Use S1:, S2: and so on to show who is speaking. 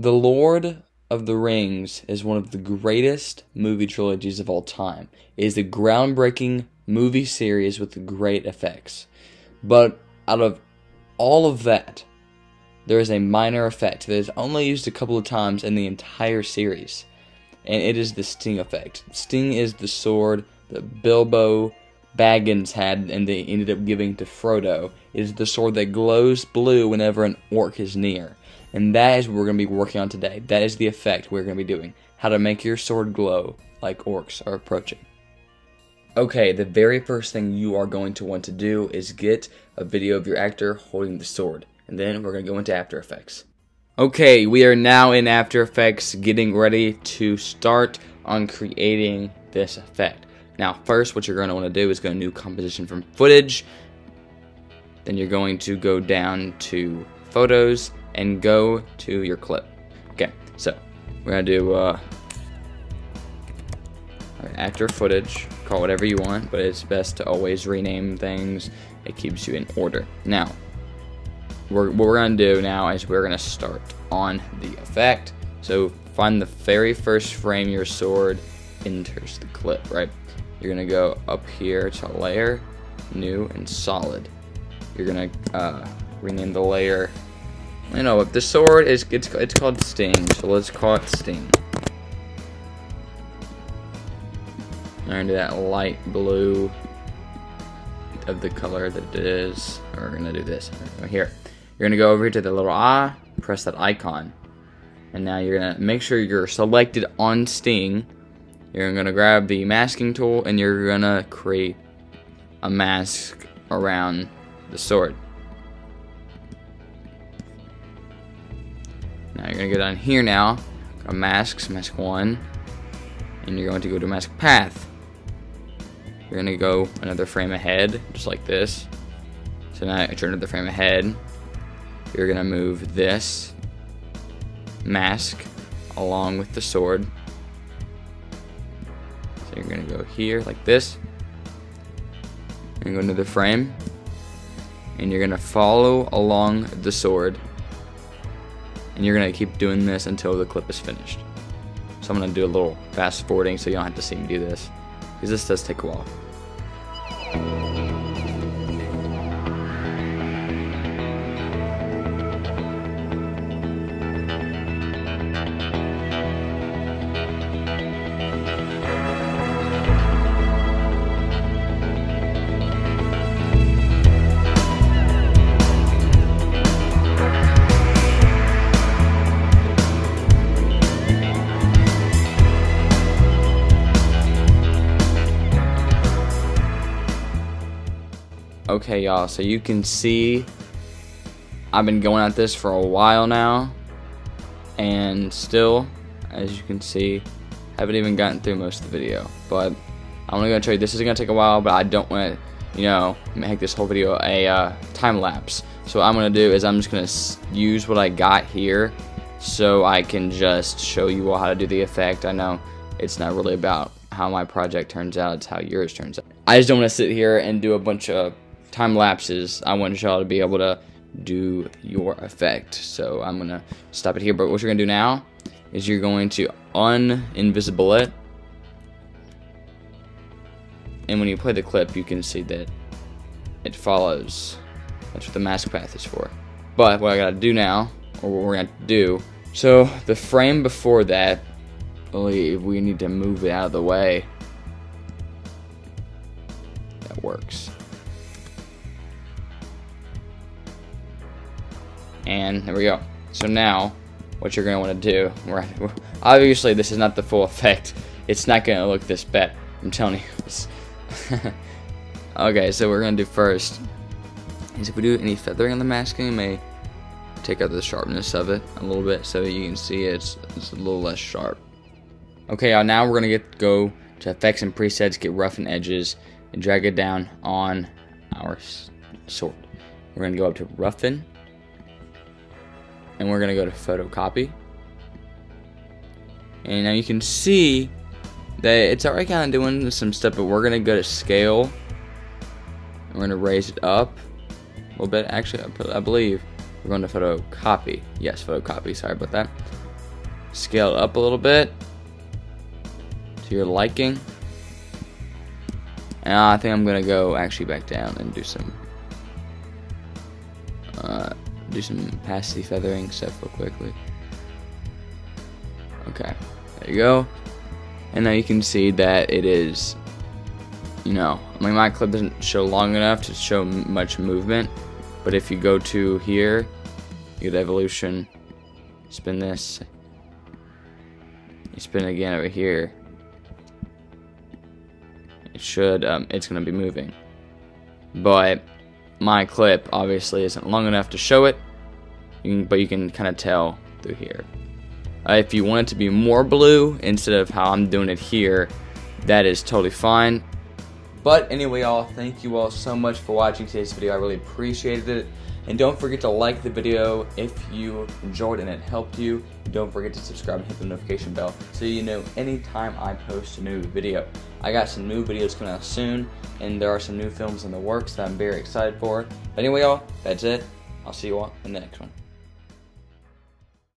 S1: The Lord of the Rings is one of the greatest movie trilogies of all time. It is a groundbreaking movie series with great effects. But out of all of that, there is a minor effect that is only used a couple of times in the entire series, and it is the Sting effect. Sting is the sword that Bilbo Baggins had and they ended up giving to Frodo. It is the sword that glows blue whenever an orc is near. And that is what we're going to be working on today. That is the effect we're going to be doing. How to make your sword glow like orcs are approaching. Okay, the very first thing you are going to want to do is get a video of your actor holding the sword. And then we're going to go into After Effects. Okay, we are now in After Effects getting ready to start on creating this effect. Now, first, what you're going to want to do is go New Composition from Footage. Then you're going to go down to Photos and go to your clip. Okay, so we're to do uh, actor footage. Call whatever you want, but it's best to always rename things. It keeps you in order. Now, we're, what we're to do now is we're to start on the effect. So find the very first frame your sword enters the clip, right? You're gonna go up here to layer, new, and solid. You're gonna uh, rename the layer. You know, what? the sword is it's it's called Sting, so let's call it Sting. I'm gonna do that light blue of the color that it is. We're gonna do this right here. You're gonna go over here to the little eye, press that icon, and now you're gonna make sure you're selected on Sting you're gonna grab the masking tool and you're gonna create a mask around the sword. Now you're gonna go down here now, go masks, mask one, and you're going to go to mask path. You're gonna go another frame ahead, just like this. So now I turn another frame ahead. You're gonna move this mask along with the sword So you're gonna go here like this and go into the frame and you're gonna follow along the sword and you're gonna keep doing this until the clip is finished. So I'm gonna do a little fast forwarding so you don't have to see me do this because this does take a while Okay, y'all, so you can see I've been going at this for a while now, and still, as you can see, haven't even gotten through most of the video. But I'm only gonna show you this is gonna take a while, but I don't want to, you know, make this whole video a uh, time lapse. So what I'm gonna do is I'm just gonna use what I got here, so I can just show you all how to do the effect. I know it's not really about how my project turns out; it's how yours turns out. I just don't want to sit here and do a bunch of time lapses, I want y'all to be able to do your effect. So I'm going to stop it here. But what you're going to do now is you're going to uninvisible it. And when you play the clip, you can see that it follows. That's what the mask path is for. But what I got to do now, or what we're going to do, so the frame before that, believe we need to move it out of the way. That works. And there we go. So now, what you're going to want to do, right, obviously this is not the full effect. It's not going to look this bad. I'm telling you. okay, so we're going to do first is if we do any feathering on the masking, we may take out the sharpness of it a little bit so you can see it's, it's a little less sharp. Okay, uh, now we're going to get go to effects and presets, get roughen edges, and drag it down on our sword. We're going to go up to roughen, and we're gonna go to photocopy. And now you can see that it's already kind of doing some stuff but we're gonna go to scale. We're gonna raise it up a little bit. Actually I believe we're going to photocopy. Yes photocopy sorry about that. Scale up a little bit to your liking. And I think I'm gonna go actually back down and do some uh, do some opacity feathering stuff real quickly. Okay, there you go. And now you can see that it is, you know, I mean my clip doesn't show long enough to show much movement, but if you go to here, you get evolution, spin this, you spin again over here, it should, um, it's to be moving. But my clip obviously isn't long enough to show it, you can, but you can kind of tell through here. Uh, if you want it to be more blue instead of how I'm doing it here, that is totally fine. But anyway, y'all, thank you all so much for watching today's video. I really appreciated it. And don't forget to like the video if you enjoyed and it helped you. Don't forget to subscribe and hit the notification bell so you know anytime I post a new video. I got some new videos coming out soon, and there are some new films in the works that I'm very excited for. But anyway, y'all, that's it. I'll see you all in the next one.